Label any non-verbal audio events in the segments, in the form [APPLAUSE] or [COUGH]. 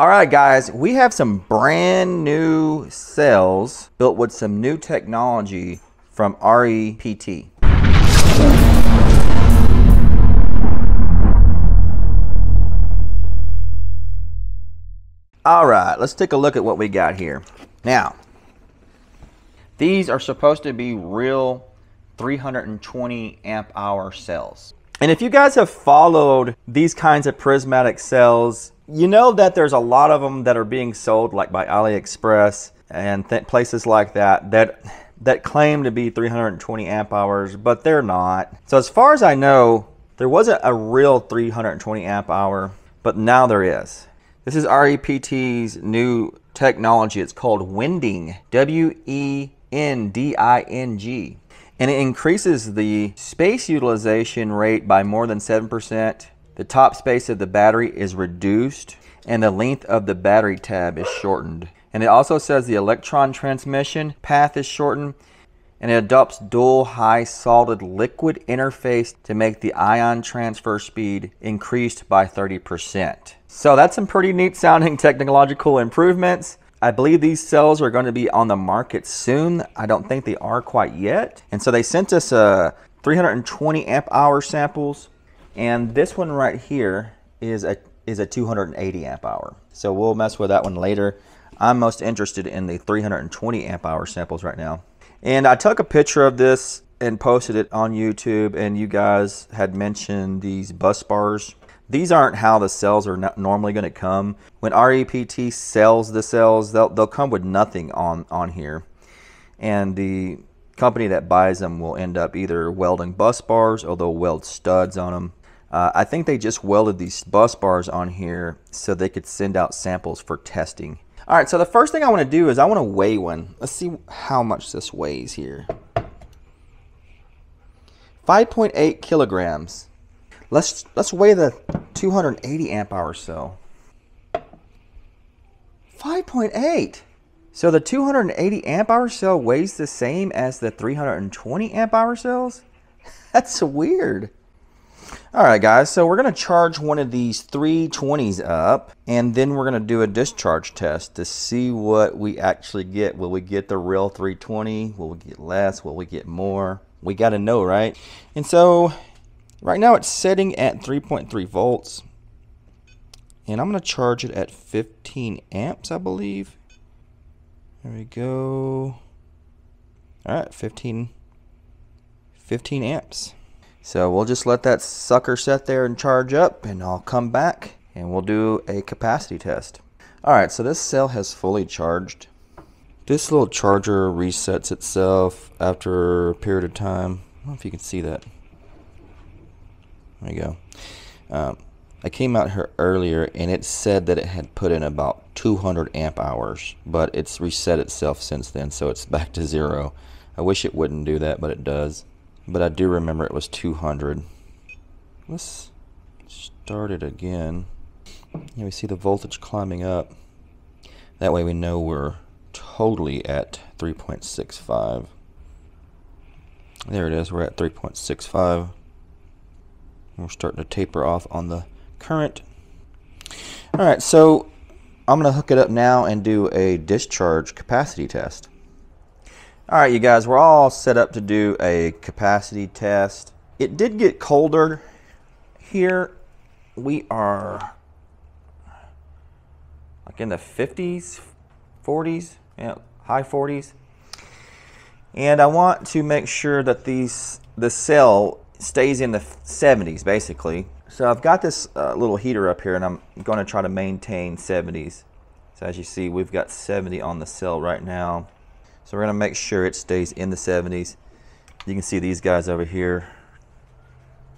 All right, guys, we have some brand new cells built with some new technology from REPT. All right, let's take a look at what we got here. Now, these are supposed to be real 320 amp hour cells. And if you guys have followed these kinds of prismatic cells, you know that there's a lot of them that are being sold like by AliExpress and places like that that that claim to be 320 amp hours, but they're not. So as far as I know, there wasn't a real 320 amp hour, but now there is. This is REPT's new technology. It's called Wending, W-E-N-D-I-N-G. And it increases the space utilization rate by more than 7%. The top space of the battery is reduced and the length of the battery tab is shortened. And it also says the electron transmission path is shortened and it adopts dual high solid liquid interface to make the ion transfer speed increased by 30%. So that's some pretty neat sounding [LAUGHS] technological improvements. I believe these cells are going to be on the market soon. I don't think they are quite yet. And so they sent us a uh, 320 amp hour samples and this one right here is a is a 280 amp hour. So we'll mess with that one later. I'm most interested in the 320 amp hour samples right now. And I took a picture of this and posted it on YouTube and you guys had mentioned these bus bars. These aren't how the cells are normally going to come. When REPT sells the cells, they'll, they'll come with nothing on, on here. And the company that buys them will end up either welding bus bars or they'll weld studs on them. Uh, I think they just welded these bus bars on here so they could send out samples for testing. All right, so the first thing I want to do is I want to weigh one. Let's see how much this weighs here. 5.8 kilograms. Let's let's weigh the 280 amp hour cell. 5.8. So the 280 amp hour cell weighs the same as the 320 amp hour cells? [LAUGHS] That's weird. All right, guys, so we're going to charge one of these 320s up, and then we're going to do a discharge test to see what we actually get. Will we get the real 320? Will we get less? Will we get more? We got to know, right? And so right now it's setting at 3.3 volts, and I'm going to charge it at 15 amps, I believe. There we go. All right, 15, 15 amps. So we'll just let that sucker set there and charge up and I'll come back and we'll do a capacity test. Alright, so this cell has fully charged. This little charger resets itself after a period of time. I don't know if you can see that. There you go. Um, I came out here earlier and it said that it had put in about 200 amp hours, but it's reset itself since then, so it's [LAUGHS] back to zero. I wish it wouldn't do that, but it does. But I do remember it was 200. Let's start it again. Yeah, we see the voltage climbing up. That way we know we're totally at 3.65. There it is, we're at 3.65. We're starting to taper off on the current. Alright, so I'm going to hook it up now and do a discharge capacity test. All right, you guys, we're all set up to do a capacity test. It did get colder here. We are like in the 50s, 40s, yeah, high 40s. And I want to make sure that these the cell stays in the 70s basically. So I've got this uh, little heater up here and I'm going to try to maintain 70s. So as you see, we've got 70 on the cell right now. So we're going to make sure it stays in the 70s. You can see these guys over here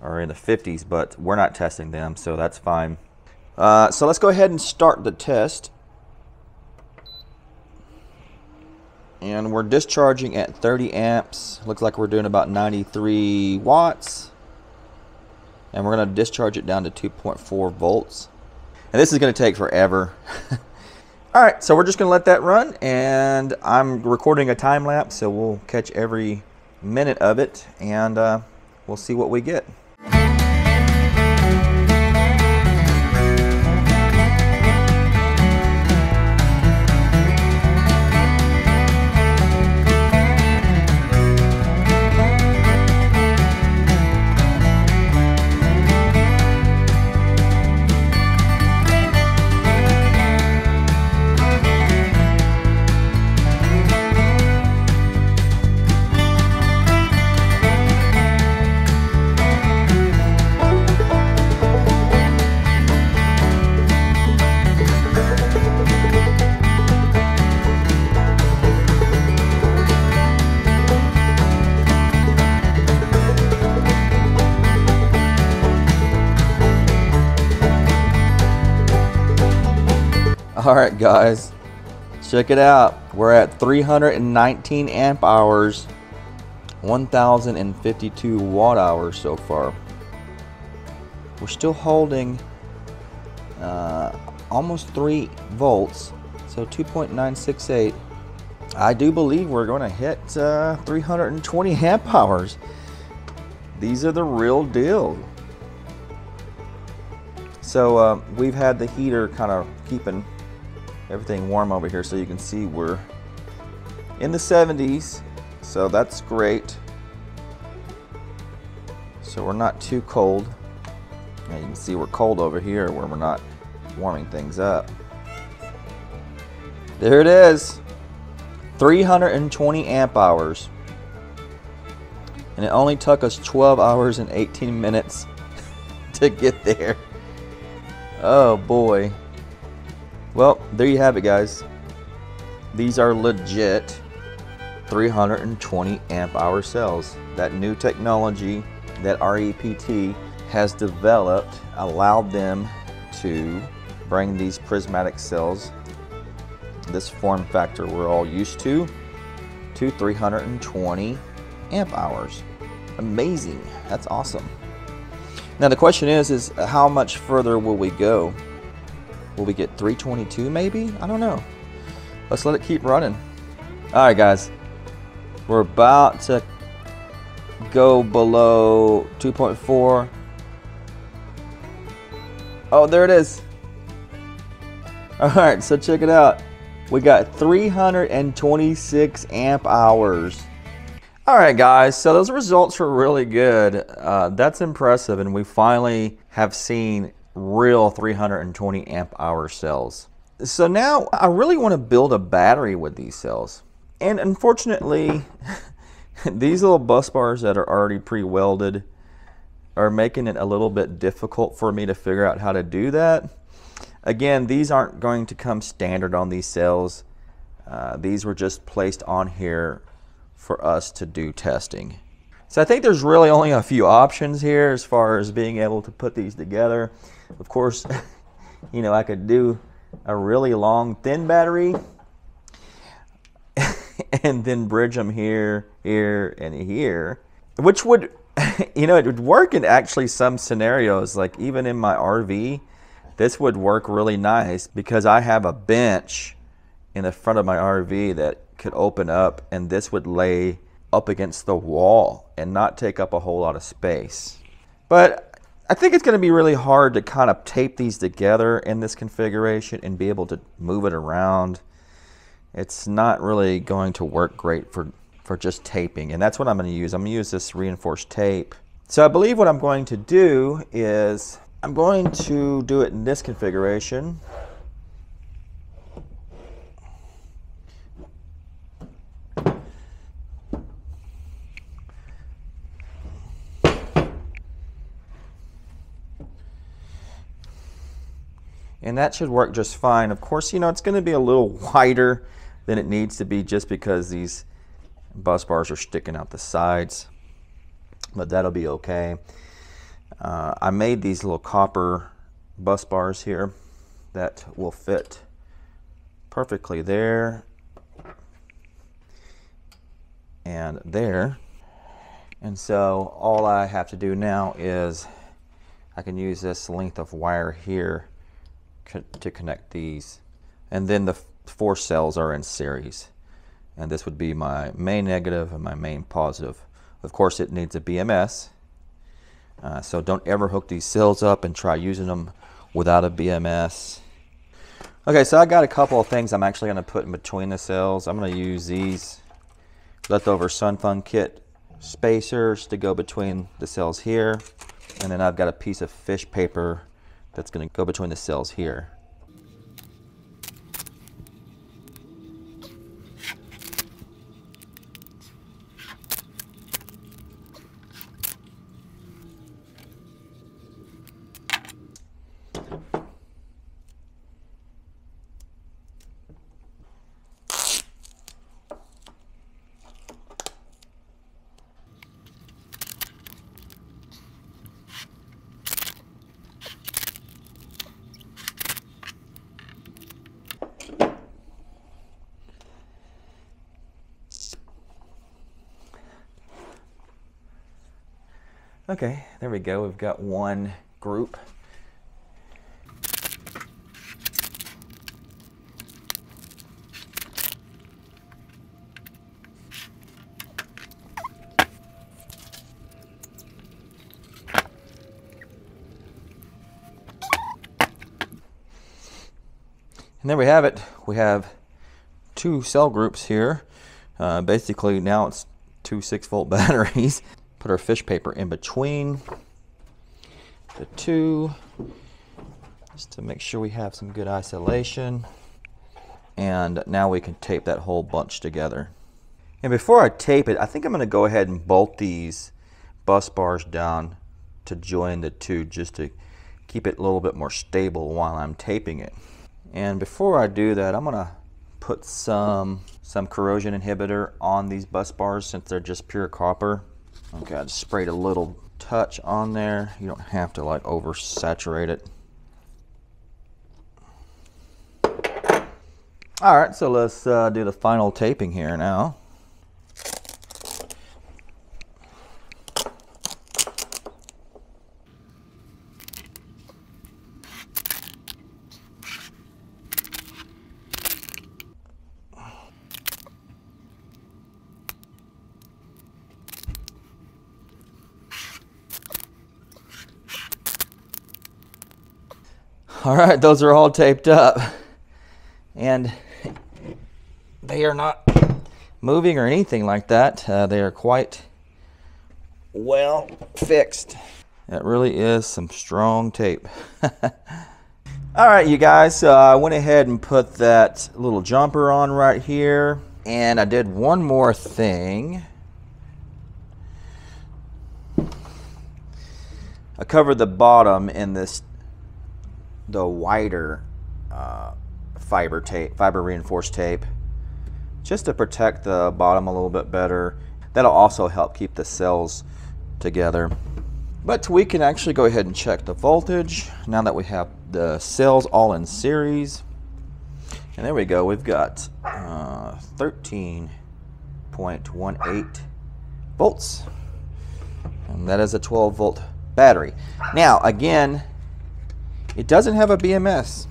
are in the 50s, but we're not testing them, so that's fine. Uh, so let's go ahead and start the test. And we're discharging at 30 amps. Looks like we're doing about 93 watts. And we're going to discharge it down to 2.4 volts. And this is going to take forever. [LAUGHS] All right, so we're just gonna let that run and I'm recording a time lapse, so we'll catch every minute of it and uh, we'll see what we get. All right, guys, check it out. We're at 319 amp hours, 1,052 watt hours so far. We're still holding uh, almost 3 volts, so 2.968. I do believe we're going to hit uh, 320 amp hours. These are the real deal. So uh, we've had the heater kind of keeping everything warm over here so you can see we're in the 70s so that's great. So we're not too cold. And you can see we're cold over here where we're not warming things up. There it is 320 amp hours. And it only took us 12 hours and 18 minutes [LAUGHS] to get there. Oh boy. Well, there you have it, guys. These are legit 320 amp hour cells. That new technology that REPT has developed allowed them to bring these prismatic cells, this form factor we're all used to, to 320 amp hours. Amazing. That's awesome. Now the question is, is how much further will we go? Will we get 322 maybe? I don't know. Let's let it keep running. All right, guys. We're about to go below 2.4. Oh, there it is. All right, so check it out. We got 326 amp hours. All right, guys, so those results were really good. Uh, that's impressive, and we finally have seen real 320 amp hour cells. So now I really want to build a battery with these cells. And unfortunately, [LAUGHS] these little bus bars that are already pre-welded are making it a little bit difficult for me to figure out how to do that. Again, these aren't going to come standard on these cells. Uh, these were just placed on here for us to do testing. So I think there's really only a few options here as far as being able to put these together. Of course, [LAUGHS] you know, I could do a really long thin battery [LAUGHS] and then bridge them here, here, and here, which would, [LAUGHS] you know, it would work in actually some scenarios, like even in my RV, this would work really nice because I have a bench in the front of my RV that could open up and this would lay up against the wall and not take up a whole lot of space. But I think it's going to be really hard to kind of tape these together in this configuration and be able to move it around. It's not really going to work great for, for just taping. And that's what I'm going to use. I'm going to use this reinforced tape. So I believe what I'm going to do is I'm going to do it in this configuration. That should work just fine. Of course, you know, it's going to be a little wider than it needs to be just because these bus bars are sticking out the sides, but that'll be okay. Uh, I made these little copper bus bars here that will fit perfectly there and there. And so all I have to do now is I can use this length of wire here to connect these. And then the four cells are in series. And this would be my main negative and my main positive. Of course, it needs a BMS. Uh, so don't ever hook these cells up and try using them without a BMS. Okay, so I got a couple of things I'm actually going to put in between the cells. I'm going to use these leftover SunFun kit spacers to go between the cells here. And then I've got a piece of fish paper that's going to go between the cells here. Okay, there we go. We've got one group. And there we have it. We have two cell groups here. Uh, basically, now it's two 6 volt [LAUGHS] batteries. Put our fish paper in between the two just to make sure we have some good isolation. And now we can tape that whole bunch together. And before I tape it, I think I'm going to go ahead and bolt these bus bars down to join the two just to keep it a little bit more stable while I'm taping it. And before I do that, I'm gonna put some some corrosion inhibitor on these bus bars since they're just pure copper. Okay, I just sprayed a little touch on there. You don't have to like oversaturate it. All right, so let's uh, do the final taping here now. All right, those are all taped up. And they are not moving or anything like that. Uh, they are quite well fixed. That really is some strong tape. [LAUGHS] all right, you guys, uh, I went ahead and put that little jumper on right here. And I did one more thing. I covered the bottom in this the wider uh, fiber tape, fiber reinforced tape, just to protect the bottom a little bit better. That'll also help keep the cells together. But we can actually go ahead and check the voltage now that we have the cells all in series. And there we go, we've got uh, 13.18 volts. And that is a 12 volt battery. Now, again, it doesn't have a BMS.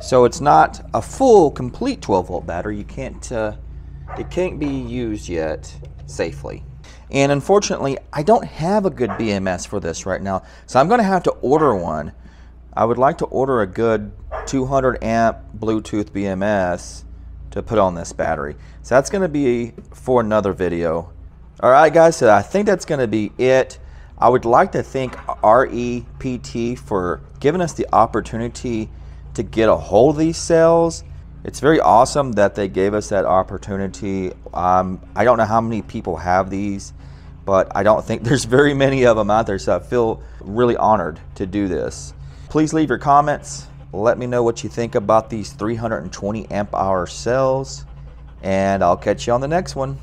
So it's not a full, complete 12 volt battery. You can't, uh, it can't be used yet safely. And unfortunately, I don't have a good BMS for this right now. So I'm gonna have to order one. I would like to order a good 200 amp Bluetooth BMS to put on this battery. So that's gonna be for another video. All right, guys, so I think that's gonna be it. I would like to thank REPT for giving us the opportunity to get a hold of these cells. It's very awesome that they gave us that opportunity. Um, I don't know how many people have these, but I don't think [LAUGHS] there's very many of them out there, so I feel really honored to do this. Please leave your comments. Let me know what you think about these 320 amp hour cells, and I'll catch you on the next one.